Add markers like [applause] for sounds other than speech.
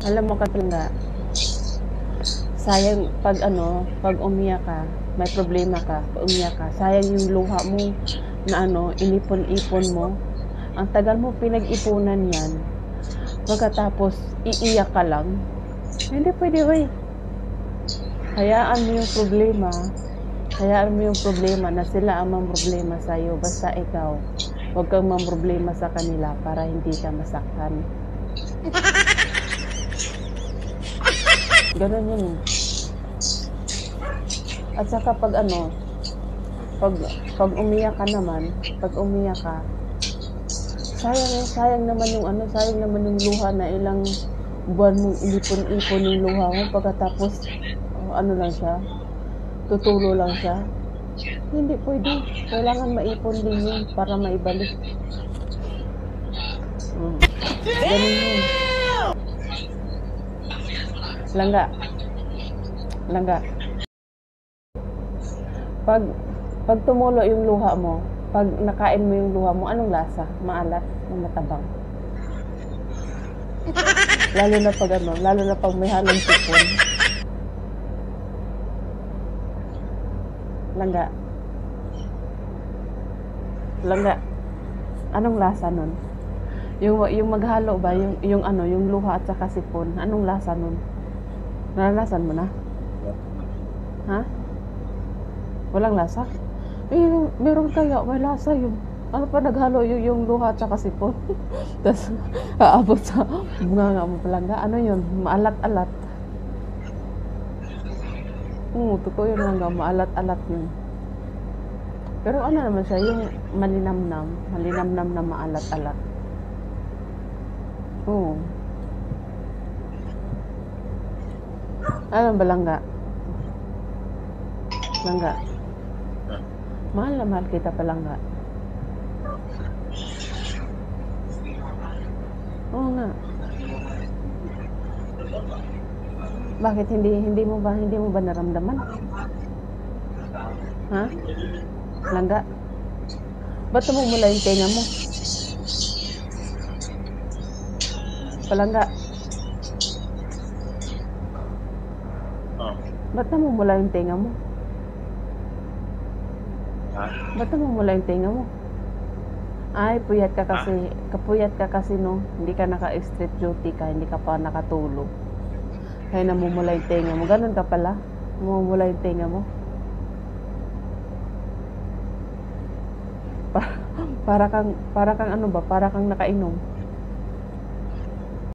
Alam mo katulad, sayang pag ano, pag umiyak ka, may problema ka, pag umiyak ka, sayang yung luha mo na ano, inipon-ipon mo. Ang tagal mo pinag-ipunan yan. Pagkatapos, iiyak ka lang. Hindi pwede, hoy. Hayaan mo yung problema. Hayaan mo yung problema na sila ang problema sa'yo. Basta ikaw, huwag kang problema sa kanila para hindi ka masaktan. [laughs] Ganun yun. eh. At saka pag ano, pag, pag umiyak ka naman, pag umiyak ka, sayang, sayang naman yung ano, sayang naman yung luha na ilang buwan mong inipon-ipon yung luha mo pagkatapos, oh, ano lang siya, tutulo lang siya. Hindi pwede. Kailangan maipon din yun para maibalik. Mm. Ganun yun. Langga. Langga. Pag pag tumulo yung luha mo, pag nakain mo yung luha mo, anong lasa? Maalat o matabang? Lalo na pag ano, lalo na pag may halong sipon. Langga. Langga. Anong lasa nun? Yung, yung maghalo ba? Yung, yung ano, yung luha at saka sipon. Anong lasa nun? Naranasan mo na? Ha? Walang lasa? Eh, meron kaya, may lasa yung ano pa naghalo yung, yung luha at saka sipon. [laughs] Tapos, aabot sa bunga nga mo palangga. Ano yun? Maalat-alat. Oo, totoo yun lang Maalat-alat yun. Pero ano naman siya, yung malinamnam. Malinamnam na maalat-alat. Oo. Ano ba langga? Langga. Mahal na mahal kita pa langga. Oo nga. Bakit hindi hindi mo ba hindi mo ba naramdaman? Ha? Langga. Ba't tumumula yung tenga mo? Palangga. Ba't namumula yung tenga mo? Ha? Ba't namumula yung tenga mo? Ay, puyat ka kasi, kapuyat ka kasi no, hindi ka naka-street duty ka, hindi ka pa nakatulog. Kaya namumula yung tenga mo. Ganun ka pala. Namumula yung tenga mo. [laughs] Pa- para kang, para kang ano ba, para kang nakainom.